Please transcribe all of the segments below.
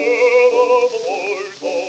Oh, oh, oh,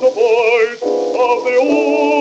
the voice of the